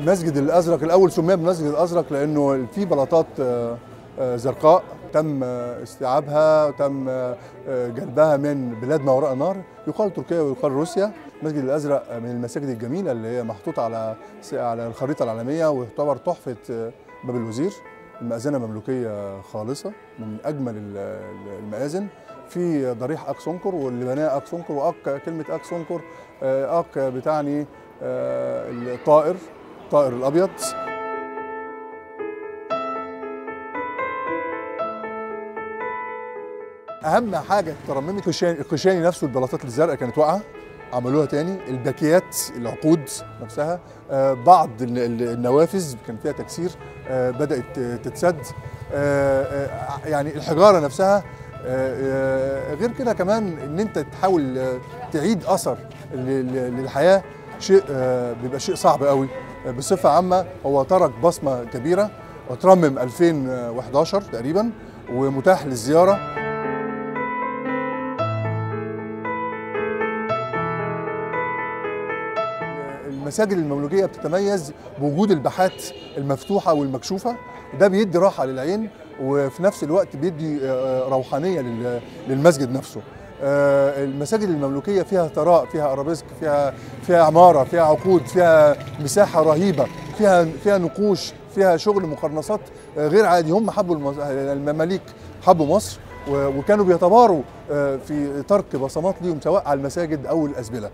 المسجد الأزرق الأول سمي بالمسجد الأزرق لأنه في بلاطات آه، آه، زرقاء تم آه، استيعابها تم جلبها من بلاد ما وراء النهر يقال تركيا ويقال روسيا. المسجد الأزرق من المساجد الجميلة اللي هي محطوطة على على الخريطة العالمية ويعتبر تحفة باب الوزير. المأذنة مملوكية خالصة من أجمل ال- ال- المآذن. في ضريح أكسونكر واللي بناه أكسونكر وأك كلمة أكسونكر أك بتعني الطائر. الطائر الأبيض. أهم حاجة ترممت القشاني القشاني نفسه البلاطات الزرقاء كانت واقعة. عملوها تاني. الباكيات العقود نفسها. آه، بعض ال- ال- النوافذ كان فيها تكسير آه، بدأت تتسد. آه، يعني الحجارة نفسها. غير كده كمان إن أنت تحاول تعيد أثر للحياة شيء بيبقى شيء صعب قوي بصفة عامة هو ترك بصمة كبيرة وترمم 2011 تقريبا ومتاح للزيارة. المساجد المملوكية بتتميز بوجود الباحات المفتوحة والمكشوفة. ده بيدي راحة للعين وفي نفس الوقت بيدي آه، روحانية لل- للمسجد نفسه. آه، المساجد المملوكية فيها ثراء فيها أرابيسك فيها فيها عمارة فيها عقود فيها مساحة رهيبة فيها فيها نقوش فيها شغل مقرنصات آه، غير عادي. هم حبوا المماليك حبوا مصر وكانوا بيتباروا آه، في ترك بصمات ليهم سواء على المساجد أو الازبله